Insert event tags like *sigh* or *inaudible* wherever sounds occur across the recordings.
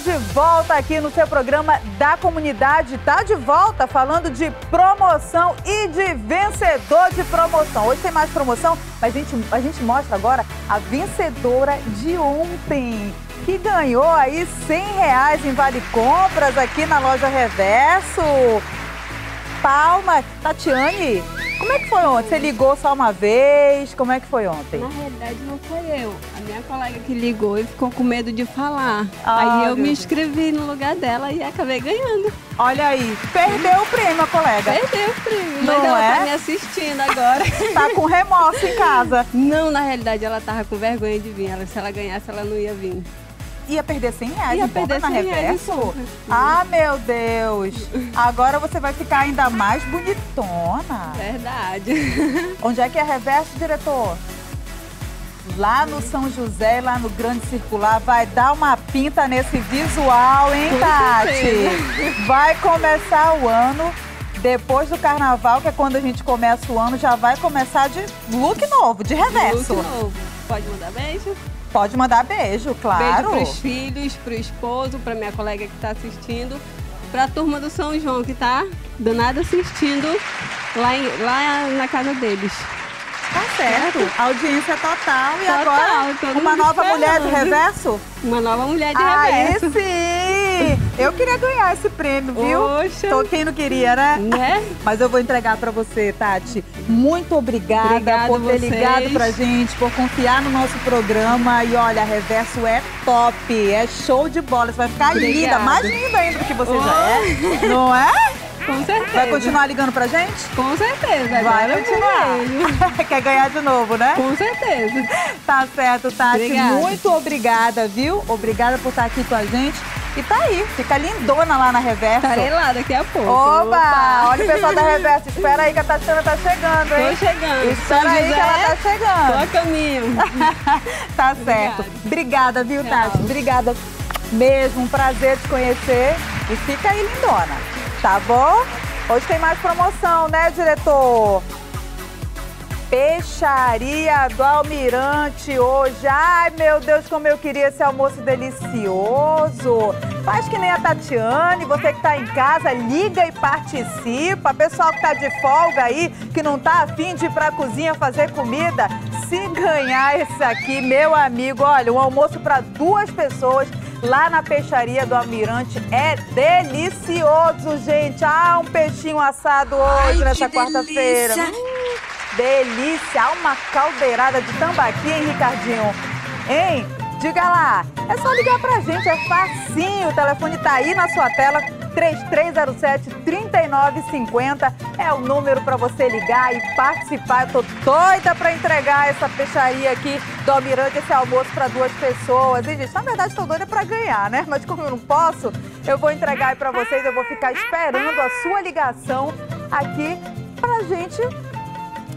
de volta aqui no seu programa da comunidade. Tá de volta falando de promoção e de vencedor de promoção. Hoje tem mais promoção, mas a gente, a gente mostra agora a vencedora de ontem, que ganhou aí 100 reais em vale compras aqui na loja Reverso. Palma, Tatiane, como é que foi ontem? Você ligou só uma vez? Como é que foi ontem? Na realidade não foi eu. A minha colega que ligou e ficou com medo de falar. Ah, aí eu me Deus. inscrevi no lugar dela e acabei ganhando. Olha aí, perdeu o prêmio, a colega. Perdeu o prêmio. Não Mas ela é? tá me assistindo agora. *laughs* Tá com remorso em casa. não, na realidade ela tava com vergonha de vir. Ela, se ela ganhasse, ela não ia vir. Ia perder 100 reais Ia perder na 100 reais em reverso? compra. Ah, meu Deus. Agora você vai ficar ainda mais bonitona. Verdade. *laughs* Onde é que é reverso, diretor? Lá no São José, lá no Grande Circular, vai dar uma pinta nesse visual, hein, Tati? Vai começar o ano. Depois do carnaval, que é quando a gente começa o ano, já vai começar de look novo, de reverso. Look novo. Pode mandar beijo? Pode mandar beijo, claro. Beijo pros filhos, pro esposo, pra minha colega que tá assistindo, pra turma do São João que tá danada assistindo lá, em- lá na casa deles. Tá certo. Audiência total. E Total, agora, uma nova mulher de esperando. reverso? Uma nova mulher de Aí reverso. sim! Eu queria ganhar esse prêmio, viu? Poxa. Tô, quem não queria, né? Né? *laughs* Mas eu vou entregar pra você, Tati. Muito obrigada Obrigada por ter vocês. ligado pra gente, por confiar no nosso programa. E olha, a Reverso é top, é show de bola. Você vai ficar linda, Obrigada. mais linda ainda do que você Oh. já é. Não é? *laughs* Com certeza. Vai continuar ligando pra gente? Com certeza. Vai continuar. *laughs* Quer ganhar de novo, né? Com certeza. Tá certo, Tati. Obrigada. Muito obrigada, viu? Obrigada por estar aqui com a gente. E tá aí, fica lindona lá na Reverso. Estarei lá daqui a pouco. Oba! Olha o pessoal da Reverso. *laughs* Espera aí que a Tatiana tá chegando, hein? Tô chegando. Espera São aí que ela tá José, Tô chegando. a caminho. *laughs* Tá certo. Obrigada, viu, Tati? Obrigada mesmo. Um prazer te conhecer. E fica aí lindona. Tá bom? Hoje tem mais promoção, né, diretor? Peixaria do Almirante hoje. Ai, meu Deus, como eu queria esse almoço delicioso. Faz que nem a Tatiane, você que tá em casa, liga e participa. Pessoal que tá de folga aí, que não tá afim de ir pra cozinha fazer comida, se ganhar esse aqui, meu amigo, olha, um almoço para duas pessoas lá na Peixaria do Almirante é delicioso, gente. Ah, um peixinho assado hoje, nessa quarta-feira. Delícia! Uma caldeirada de tambaqui, hein, Ricardinho? Hein? Diga lá, é só ligar pra gente, é facinho. O telefone tá aí na sua tela, 3307-3950. É o número pra você ligar e participar. Eu tô doida pra entregar essa peixaria aqui do Almirante, esse almoço pra duas pessoas. E, gente, na verdade, tô doida pra ganhar, né? Mas como eu não posso, eu vou entregar aí pra vocês. Eu vou ficar esperando a sua ligação aqui pra gente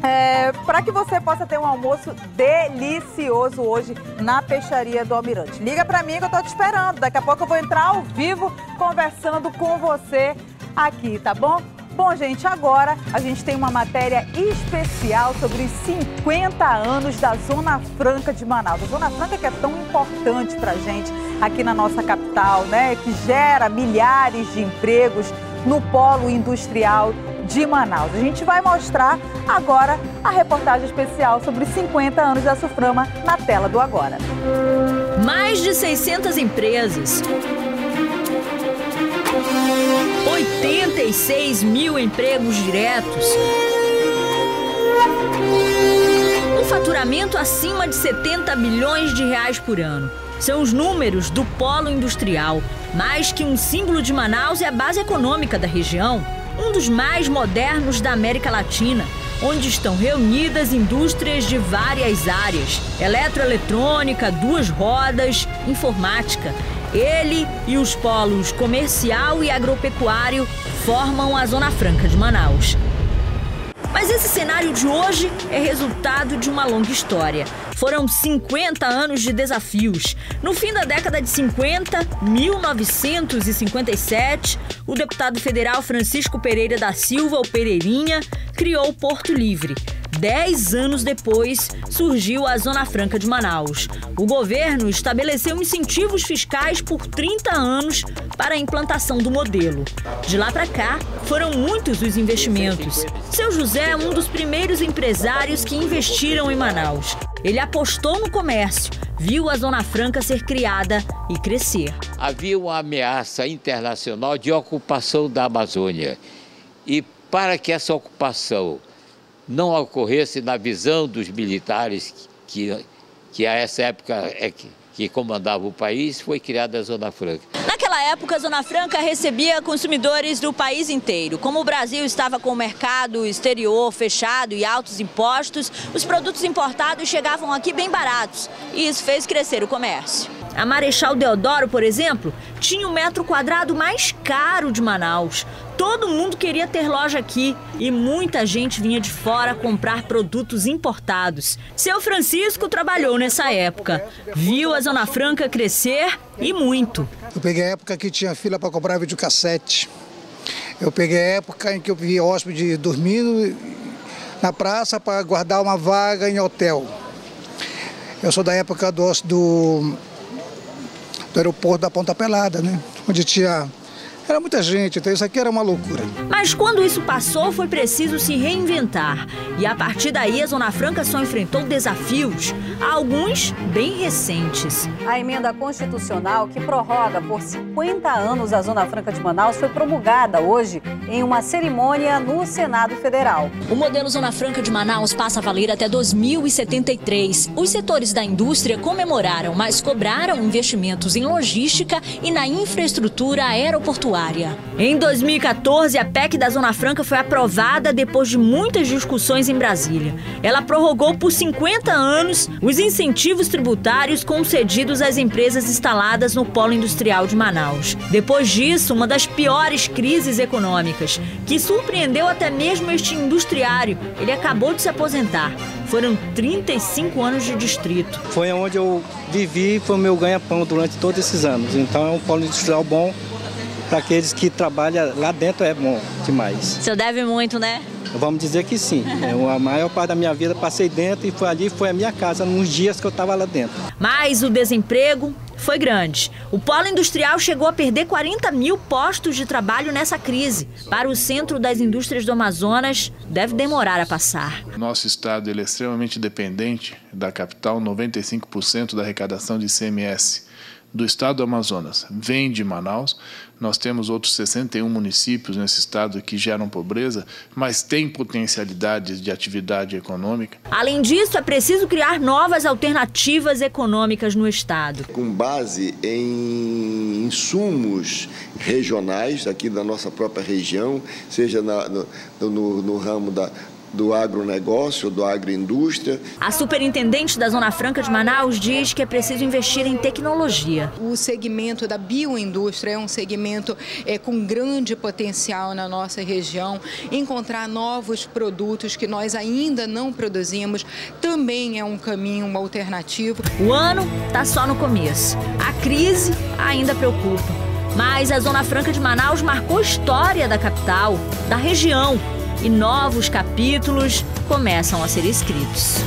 é, para que você possa ter um almoço delicioso hoje na peixaria do Almirante. Liga para mim que eu tô te esperando. Daqui a pouco eu vou entrar ao vivo conversando com você aqui, tá bom? Bom, gente, agora a gente tem uma matéria especial sobre os 50 anos da Zona Franca de Manaus. A Zona Franca que é tão importante pra gente aqui na nossa capital, né? Que gera milhares de empregos no polo industrial de Manaus. A gente vai mostrar agora a reportagem especial sobre os 50 anos da Suframa na tela do Agora. Mais de 600 empresas. 86 mil empregos diretos. Um faturamento acima de 70 bilhões de reais por ano. São os números do polo industrial. Mais que um símbolo de Manaus é a base econômica da região, um dos mais modernos da América Latina, onde estão reunidas indústrias de várias áreas: eletroeletrônica, duas rodas, informática. Ele e os polos comercial e agropecuário formam a Zona Franca de Manaus. Mas esse cenário de hoje é resultado de uma longa história. Foram 50 anos de desafios. No fim da década de 50, 1957, o deputado federal Francisco Pereira da Silva, o Pereirinha, criou o Porto Livre. Dez anos depois, surgiu a Zona Franca de Manaus. O governo estabeleceu incentivos fiscais por 30 anos para a implantação do modelo. De lá para cá, foram muitos os investimentos. Seu José é um dos primeiros empresários que investiram em Manaus. Ele apostou no comércio, viu a Zona Franca ser criada e crescer. Havia uma ameaça internacional de ocupação da Amazônia. E para que essa ocupação não ocorresse na visão dos militares que, que a essa época é que, que comandava o país, foi criada a Zona Franca. Naquela época, a Zona Franca recebia consumidores do país inteiro. Como o Brasil estava com o mercado exterior fechado e altos impostos, os produtos importados chegavam aqui bem baratos. E isso fez crescer o comércio. A Marechal Deodoro, por exemplo, tinha o metro quadrado mais caro de Manaus. Todo mundo queria ter loja aqui e muita gente vinha de fora comprar produtos importados. Seu Francisco trabalhou nessa época, viu a Zona Franca crescer e muito. Eu peguei a época que tinha fila para comprar videocassete. Eu peguei a época em que eu vi hóspede dormindo na praça para guardar uma vaga em hotel. Eu sou da época do, do do aeroporto da Ponta Pelada, né? Onde tinha era muita gente, então isso aqui era uma loucura. Mas quando isso passou, foi preciso se reinventar. E a partir daí, a Zona Franca só enfrentou desafios, alguns bem recentes. A emenda constitucional que prorroga por 50 anos a Zona Franca de Manaus foi promulgada hoje em uma cerimônia no Senado Federal. O modelo Zona Franca de Manaus passa a valer até 2073. Os setores da indústria comemoraram, mas cobraram investimentos em logística e na infraestrutura aeroportuária em 2014, a PEC da Zona Franca foi aprovada depois de muitas discussões em Brasília. Ela prorrogou por 50 anos os incentivos tributários concedidos às empresas instaladas no Polo Industrial de Manaus. Depois disso, uma das piores crises econômicas, que surpreendeu até mesmo este industriário. Ele acabou de se aposentar. Foram 35 anos de distrito. Foi onde eu vivi, foi o meu ganha-pão durante todos esses anos. Então é um polo industrial bom para aqueles que trabalham lá dentro é bom demais. Você deve muito, né? Vamos dizer que sim. Eu, a maior parte da minha vida passei dentro e foi ali, foi a minha casa nos dias que eu estava lá dentro. Mas o desemprego foi grande. O polo industrial chegou a perder 40 mil postos de trabalho nessa crise. Para o centro das indústrias do Amazonas, deve demorar a passar. Nosso estado ele é extremamente dependente da capital, 95% da arrecadação de ICMS do estado do Amazonas vem de Manaus. Nós temos outros 61 municípios nesse estado que geram pobreza, mas têm potencialidades de atividade econômica. Além disso, é preciso criar novas alternativas econômicas no estado. Com base em insumos regionais aqui da nossa própria região, seja na, no, no, no ramo da do agronegócio, do agroindústria. A superintendente da Zona Franca de Manaus diz que é preciso investir em tecnologia. O segmento da bioindústria é um segmento é, com grande potencial na nossa região. Encontrar novos produtos que nós ainda não produzimos também é um caminho, uma alternativa. O ano está só no começo. A crise ainda preocupa. Mas a Zona Franca de Manaus marcou história da capital, da região e novos capítulos começam a ser escritos.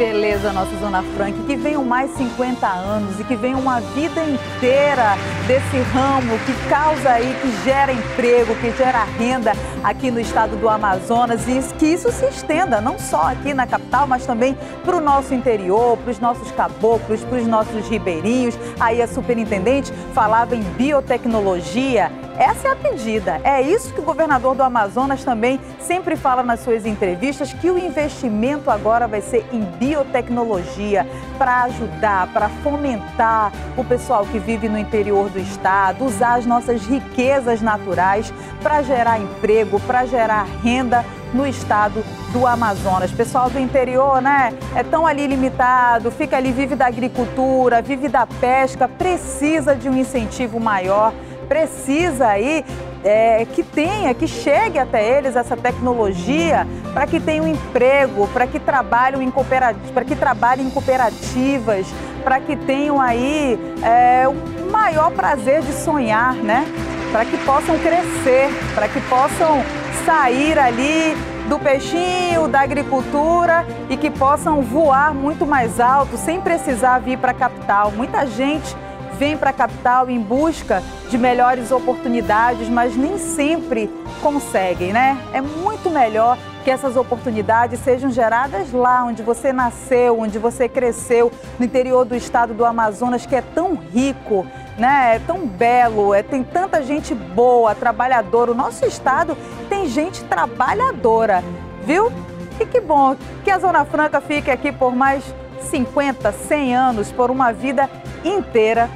Beleza nossa Zona Franca, que venham mais 50 anos e que venha uma vida inteira desse ramo que causa aí, que gera emprego, que gera renda aqui no estado do Amazonas e que isso se estenda não só aqui na capital, mas também para o nosso interior, para os nossos caboclos, para os nossos ribeirinhos. Aí a superintendente falava em biotecnologia essa é a pedida. É isso que o governador do Amazonas também sempre fala nas suas entrevistas, que o investimento agora vai ser em biotecnologia para ajudar, para fomentar o pessoal que vive no interior do estado, usar as nossas riquezas naturais para gerar emprego, para gerar renda no estado do Amazonas. Pessoal do interior, né? É tão ali limitado, fica ali, vive da agricultura, vive da pesca, precisa de um incentivo maior precisa aí é, que tenha, que chegue até eles essa tecnologia para que tenham emprego, para que trabalhem em cooperativas, para que trabalhem em cooperativas, para que tenham aí é, o maior prazer de sonhar, né? Para que possam crescer, para que possam sair ali do peixinho, da agricultura e que possam voar muito mais alto sem precisar vir para a capital. Muita gente vem para a capital em busca de melhores oportunidades, mas nem sempre conseguem, né? É muito melhor que essas oportunidades sejam geradas lá onde você nasceu, onde você cresceu, no interior do estado do Amazonas, que é tão rico, né? É tão belo, é, tem tanta gente boa, trabalhadora. O nosso estado tem gente trabalhadora, viu? E que bom que a Zona Franca fique aqui por mais 50, 100 anos, por uma vida inteira,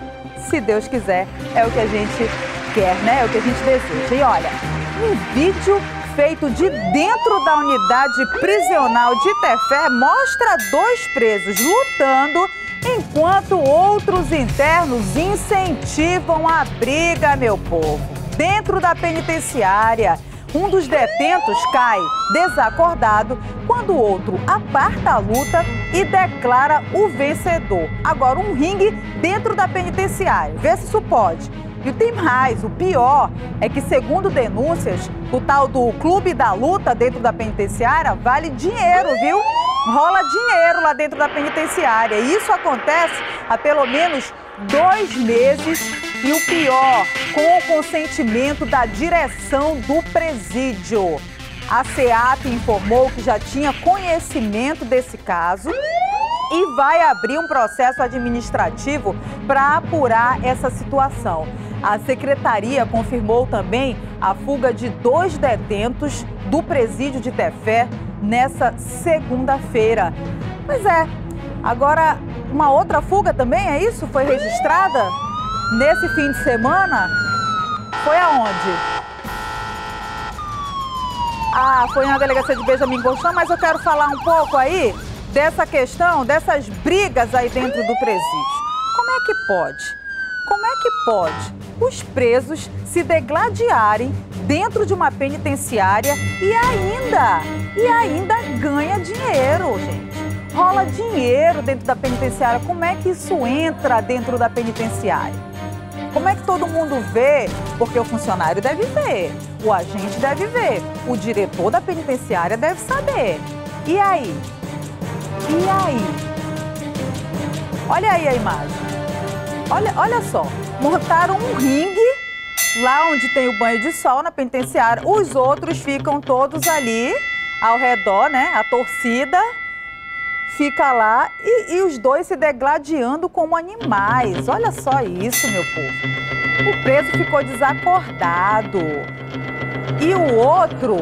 se Deus quiser. É o que a gente quer, né? É o que a gente deseja. E olha, um vídeo feito de dentro da unidade prisional de Tefé mostra dois presos lutando enquanto outros internos incentivam a briga, meu povo. Dentro da penitenciária, um dos detentos cai desacordado quando o outro aparta a luta e declara o vencedor. Agora, um ringue dentro da penitenciária. Vê se isso pode. E tem mais, o pior é que, segundo denúncias, o tal do clube da luta dentro da penitenciária vale dinheiro, viu? Rola dinheiro lá dentro da penitenciária. E isso acontece há pelo menos dois meses e o pior, com o consentimento da direção do presídio. A SEAP informou que já tinha conhecimento desse caso e vai abrir um processo administrativo para apurar essa situação. A secretaria confirmou também a fuga de dois detentos do presídio de Tefé nessa segunda-feira. Pois é, agora uma outra fuga também, é isso? Foi registrada nesse fim de semana? Foi aonde? Ah, foi na delegacia de Benjamin Constant, mas eu quero falar um pouco aí dessa questão, dessas brigas aí dentro do presídio. Como é que pode? Como é que pode os presos se degladiarem dentro de uma penitenciária e ainda, e ainda ganha dinheiro, gente? Rola dinheiro dentro da penitenciária. Como é que isso entra dentro da penitenciária? Como é que todo mundo vê? Porque o funcionário deve ver, o agente deve ver, o diretor da penitenciária deve saber. E aí? E aí? Olha aí a imagem. Olha, olha só, montaram um ringue lá onde tem o banho de sol na penitenciária. Os outros ficam todos ali ao redor, né? A torcida fica lá e, e os dois se degladiando como animais. Olha só isso, meu povo. O preso ficou desacordado. E o outro,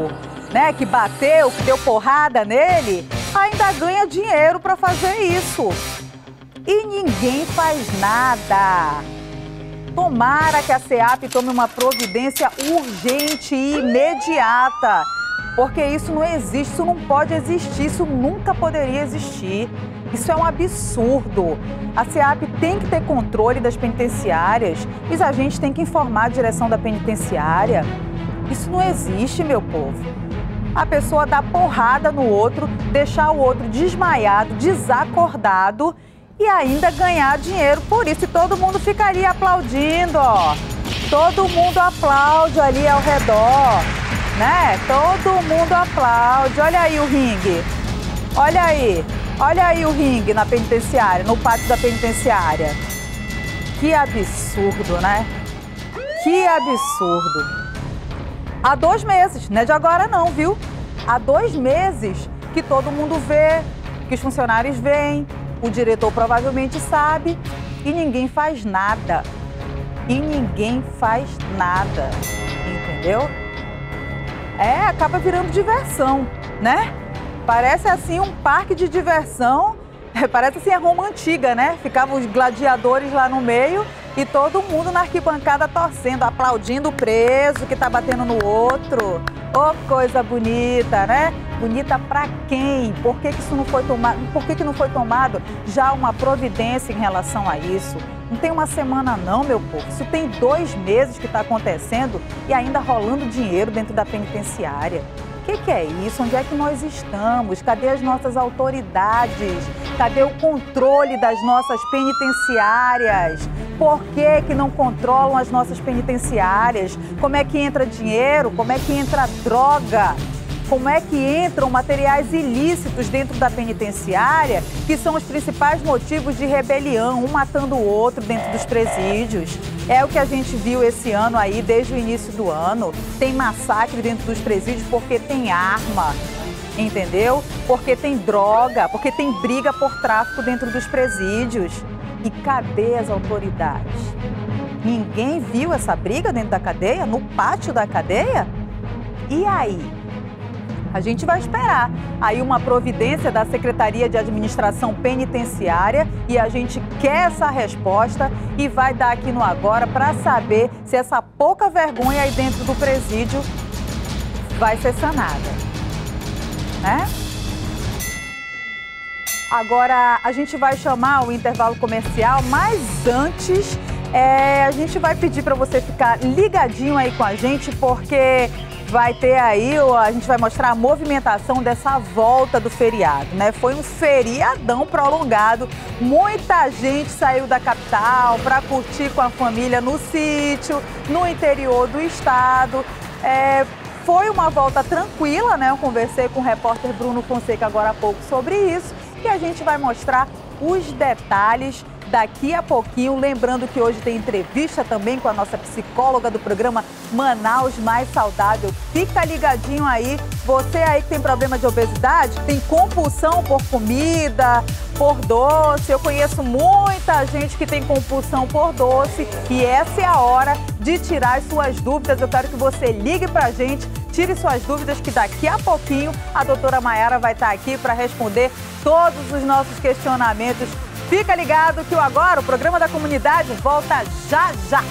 né, que bateu, que deu porrada nele, ainda ganha dinheiro para fazer isso e ninguém faz nada. Tomara que a SEAP tome uma providência urgente e imediata, porque isso não existe, isso não pode existir, isso nunca poderia existir. Isso é um absurdo. A SEAP tem que ter controle das penitenciárias, os agentes têm que informar a direção da penitenciária. Isso não existe, meu povo. A pessoa dá porrada no outro, deixar o outro desmaiado, desacordado e ainda ganhar dinheiro por isso. E todo mundo ficaria aplaudindo, ó. Todo mundo aplaude ali ao redor, né? Todo mundo aplaude. Olha aí o ringue. Olha aí. Olha aí o ringue na penitenciária, no pátio da penitenciária. Que absurdo, né? Que absurdo. Há dois meses, não é de agora não, viu? Há dois meses que todo mundo vê, que os funcionários veem, o diretor provavelmente sabe e ninguém faz nada. E ninguém faz nada. Entendeu? É, acaba virando diversão, né? Parece assim um parque de diversão. *laughs* Parece assim a Roma antiga, né? Ficavam os gladiadores lá no meio e todo mundo na arquibancada torcendo, aplaudindo o preso que tá batendo no outro. Oh, coisa bonita, né? Bonita para quem? Por que, que isso não foi tomado? Por que, que não foi tomado já uma providência em relação a isso? Não tem uma semana não, meu povo. Isso tem dois meses que está acontecendo e ainda rolando dinheiro dentro da penitenciária. O que, que é isso? Onde é que nós estamos? Cadê as nossas autoridades? Cadê o controle das nossas penitenciárias? Por que, que não controlam as nossas penitenciárias? Como é que entra dinheiro? Como é que entra droga? Como é que entram materiais ilícitos dentro da penitenciária, que são os principais motivos de rebelião, um matando o outro dentro dos presídios. É o que a gente viu esse ano aí, desde o início do ano. Tem massacre dentro dos presídios porque tem arma, entendeu? Porque tem droga, porque tem briga por tráfico dentro dos presídios. E cadê as autoridades? Ninguém viu essa briga dentro da cadeia, no pátio da cadeia? E aí? A gente vai esperar aí uma providência da Secretaria de Administração Penitenciária e a gente quer essa resposta e vai dar aqui no agora para saber se essa pouca vergonha aí dentro do presídio vai ser sanada. Né? Agora a gente vai chamar o intervalo comercial, mas antes é, a gente vai pedir para você ficar ligadinho aí com a gente, porque vai ter aí, a gente vai mostrar a movimentação dessa volta do feriado, né? Foi um feriadão prolongado. Muita gente saiu da capital para curtir com a família no sítio, no interior do estado. É, foi uma volta tranquila, né? Eu conversei com o repórter Bruno Fonseca agora há pouco sobre isso e a gente vai mostrar os detalhes daqui a pouquinho. Lembrando que hoje tem entrevista também com a nossa psicóloga do programa Manaus Mais Saudável. Fica ligadinho aí. Você aí que tem problema de obesidade, tem compulsão por comida, por doce. Eu conheço muita gente que tem compulsão por doce e essa é a hora de tirar as suas dúvidas. Eu quero que você ligue pra gente, tire suas dúvidas que daqui a pouquinho a doutora Maiara vai estar aqui para responder todos os nossos questionamentos Fica ligado que o Agora, o programa da comunidade, volta já já.